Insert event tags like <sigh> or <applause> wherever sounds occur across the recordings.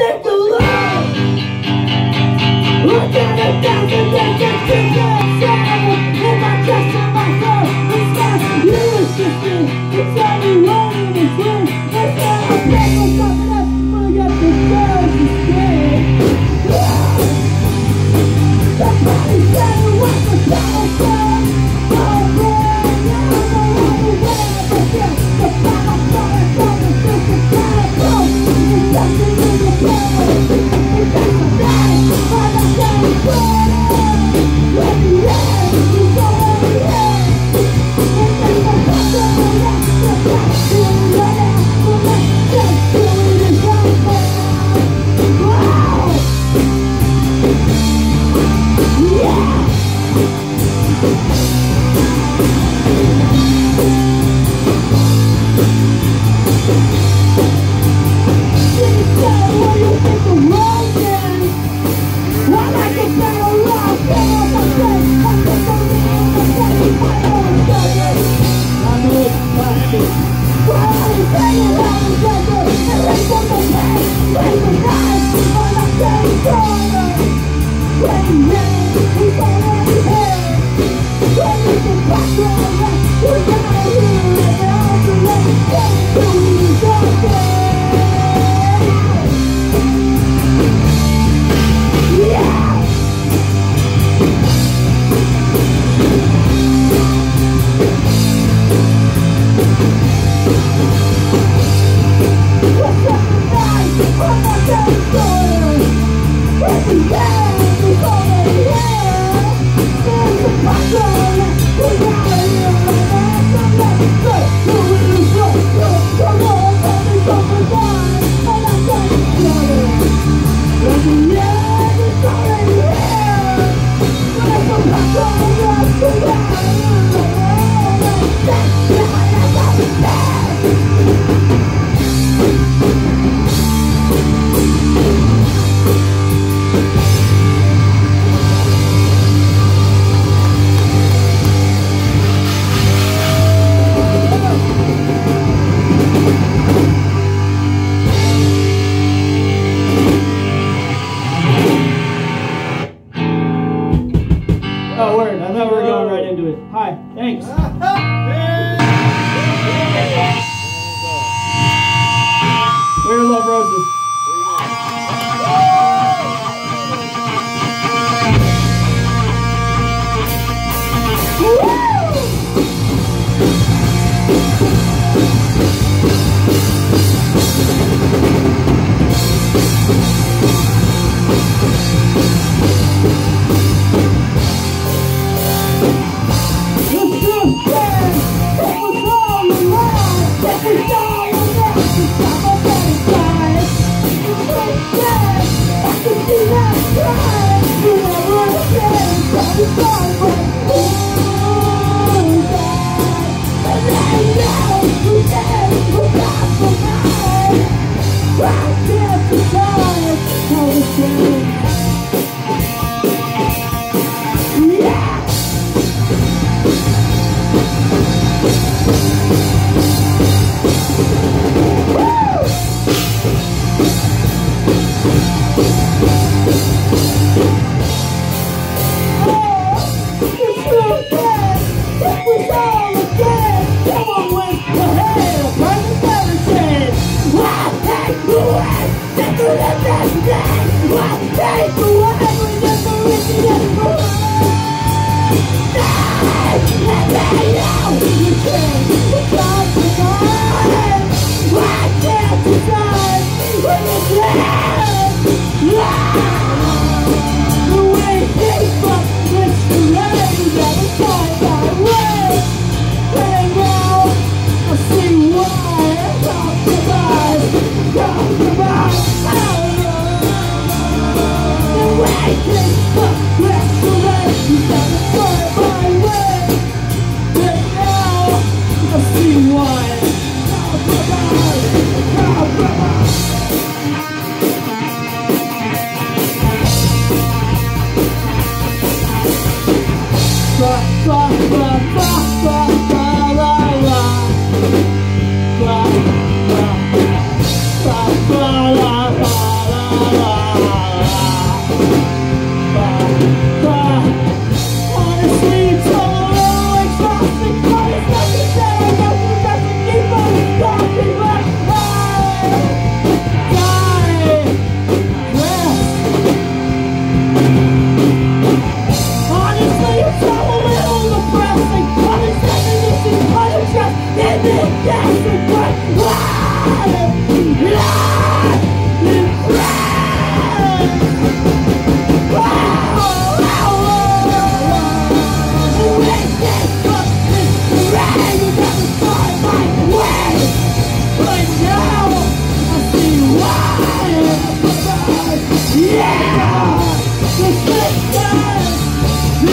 Look at a thousand fuck, fuck, fuck.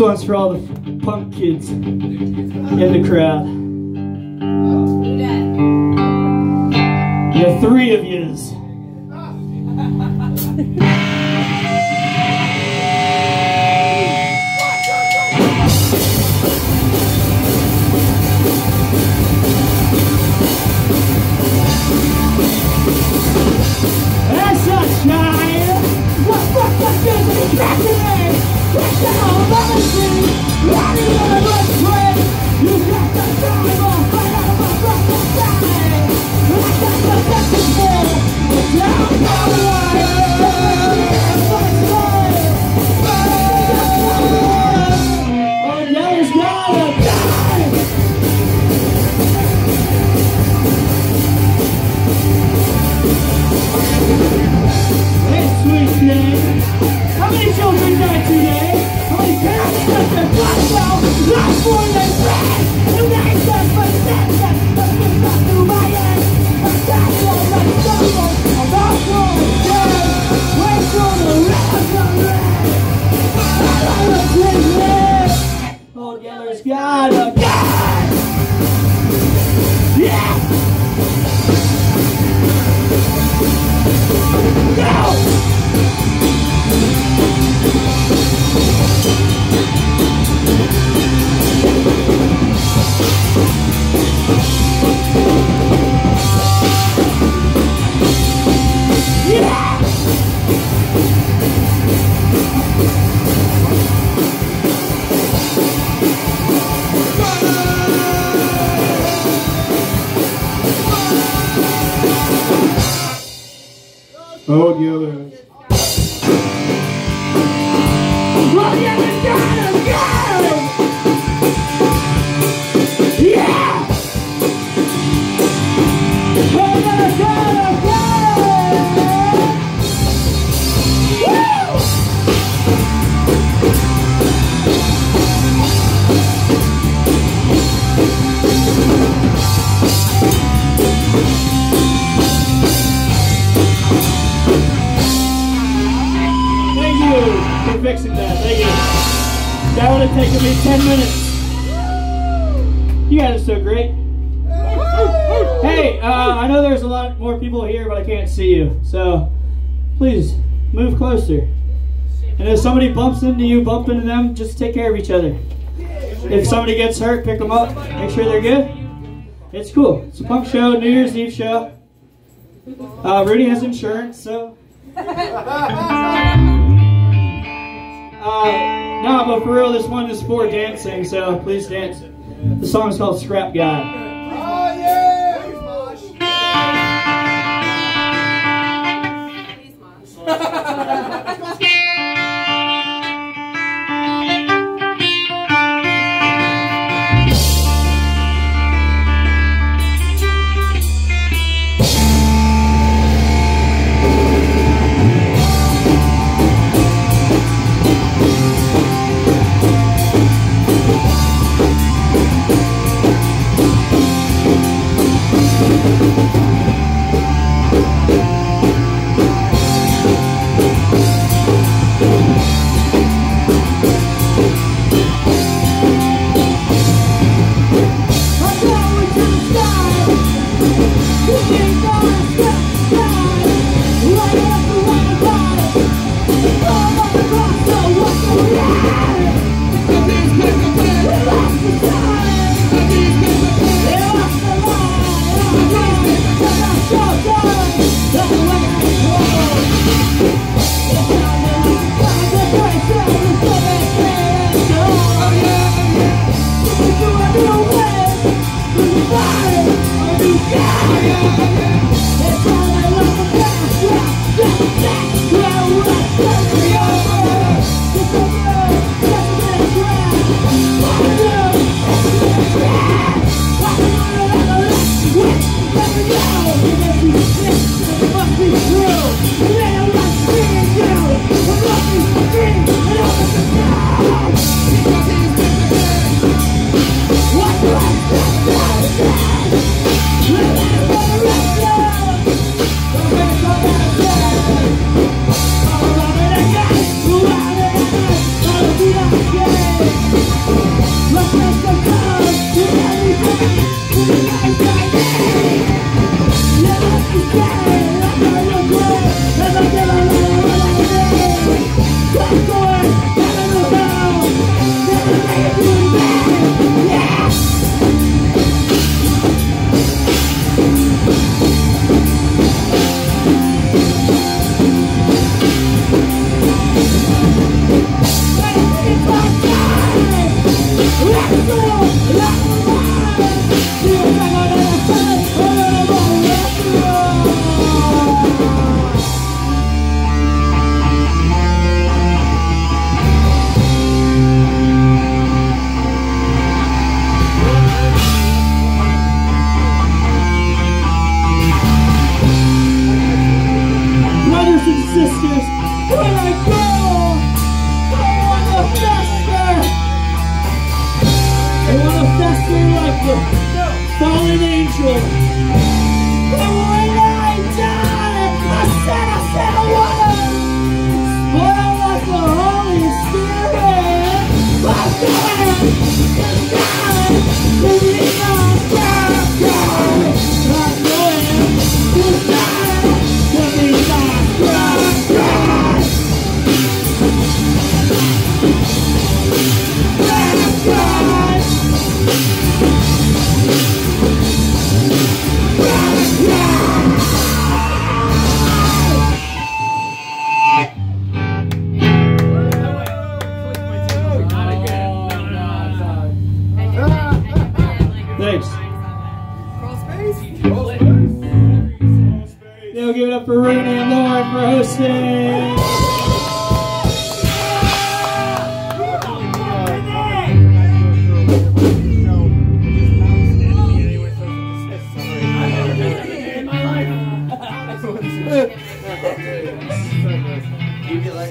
This one's for all the punk kids in the crowd. The three of yous. Taken me 10 minutes. You guys are so great. Hey, uh, I know there's a lot more people here, but I can't see you. So please move closer. And if somebody bumps into you, bump into them, just take care of each other. If somebody gets hurt, pick them up, make sure they're good. It's cool. It's a punk show, New Year's Eve show. Uh, Rudy has insurance, so. <laughs> Uh, no, but for real, this one is for dancing, so please dance. The song is called Scrap Guy. Oh yeah! Yeah! <laughs>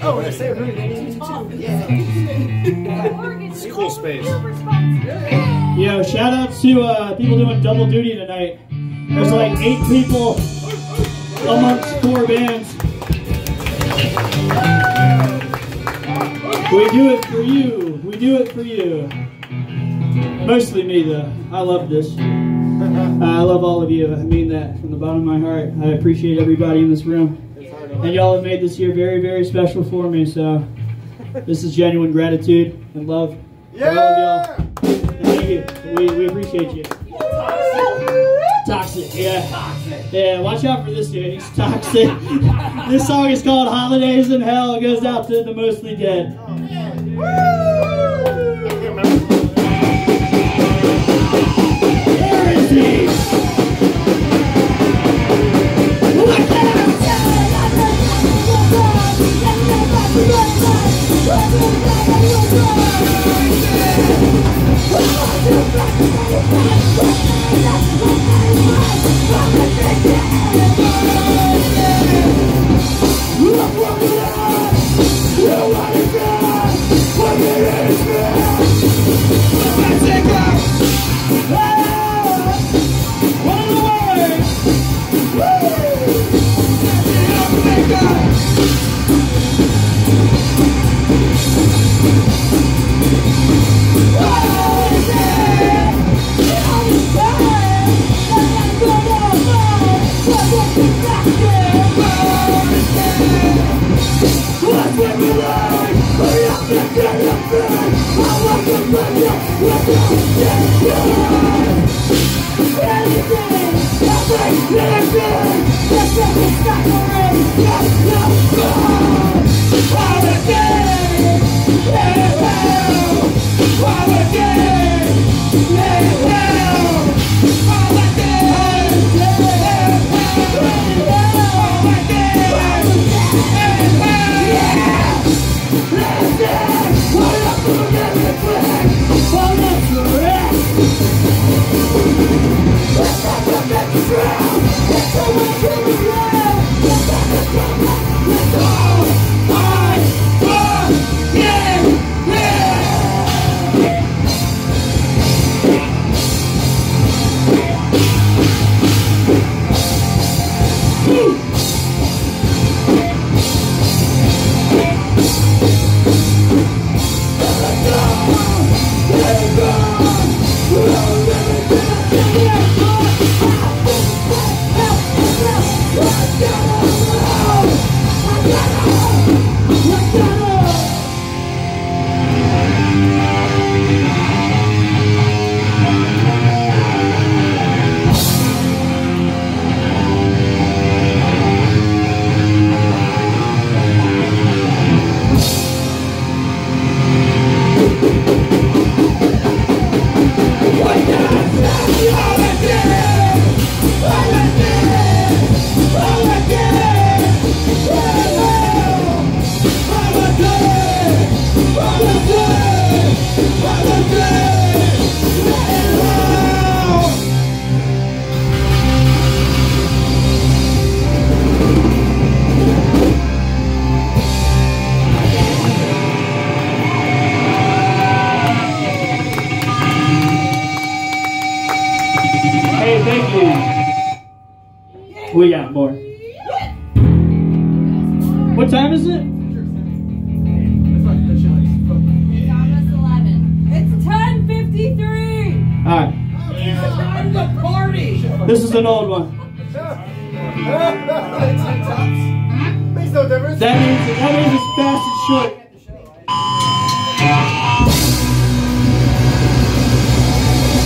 Oh, say It's cool space. Yo, shout out to uh, people doing double duty tonight. There's like eight people amongst four bands. We do it for you. We do it for you. Mostly me, though. I love this. Uh, I love all of you. I mean that from the bottom of my heart. I appreciate everybody in this room. And y'all have made this year very, very special for me. So this is genuine gratitude and love for all of y'all. Thank you. We, we appreciate you. Toxic, yeah. Toxic. Yeah, watch out for this dude. He's toxic. <laughs> this song is called Holidays in Hell. It goes out to the mostly dead. Oh, Where Yeah. thank you. Oh, we got more. What time is it? It's 10:53. All right. Time to party. This is an old one. That means that means it's fast and short.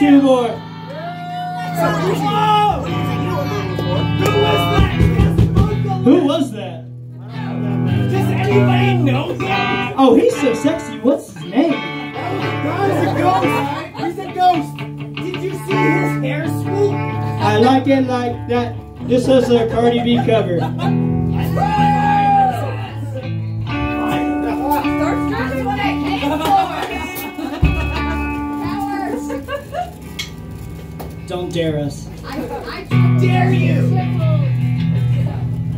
two more. Who was that? Does anybody know that? Oh, he's so sexy. What's his name? He's a ghost. He's a ghost. Did you see his hair swoop? I like it like that. This is a Cardi B cover. Don't dare us. I, I Dare you?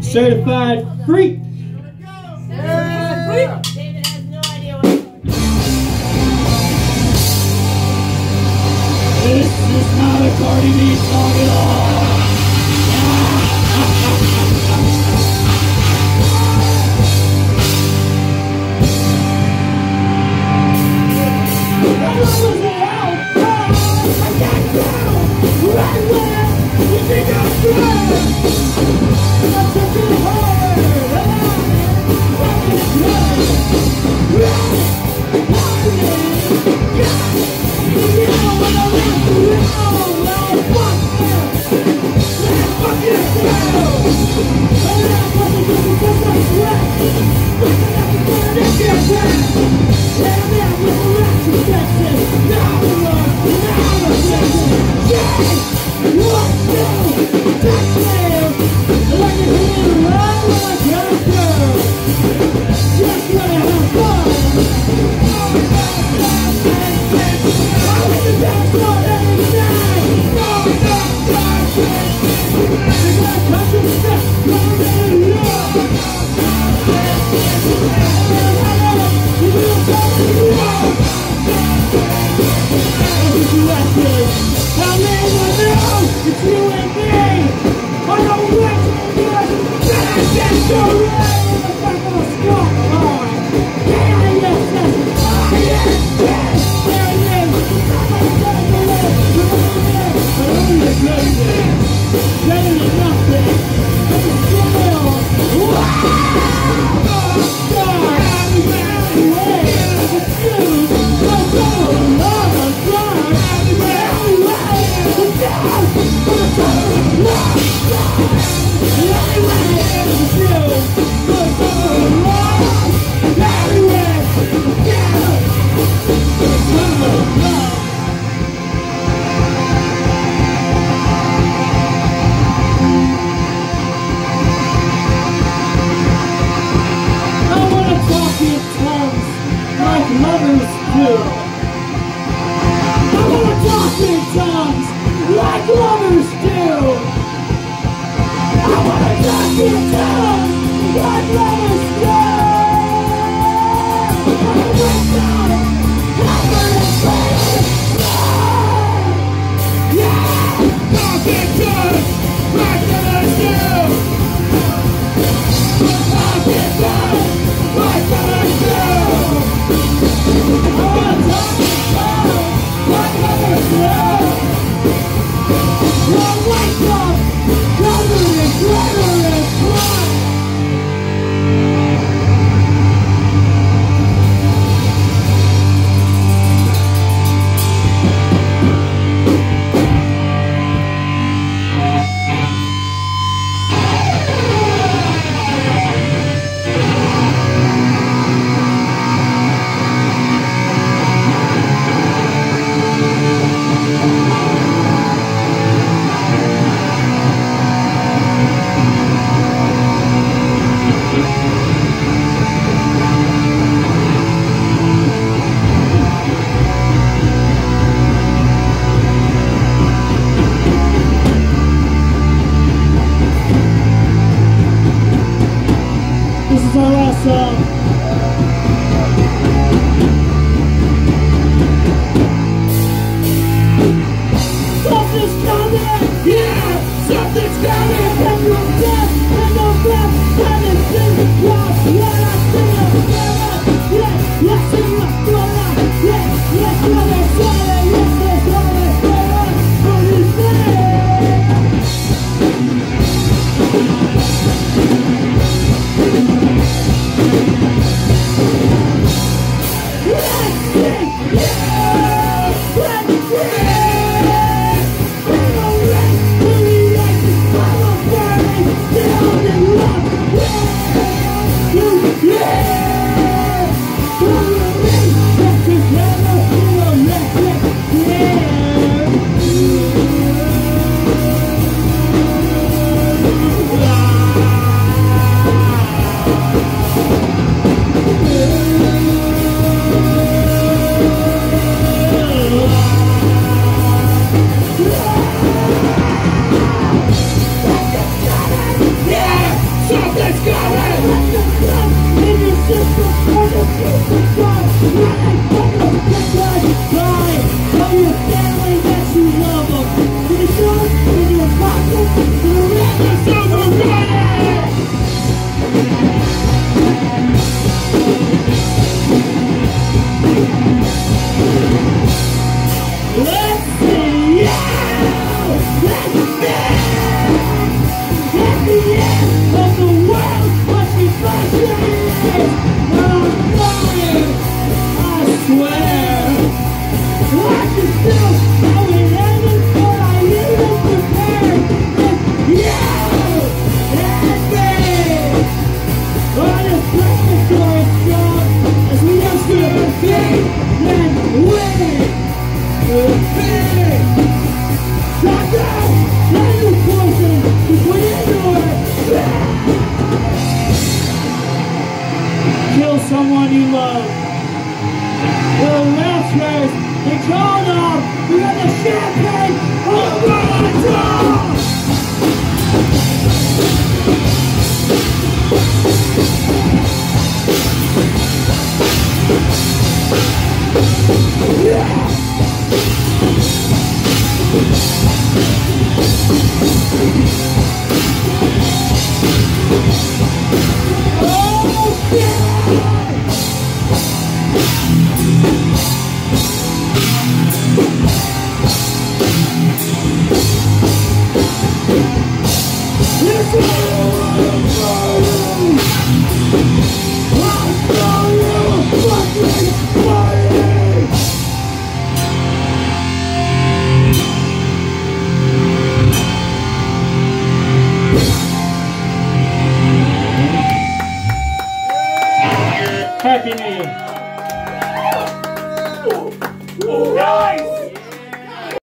Certified freak. Yeah. David has no idea what This is not a Cardi B song at all.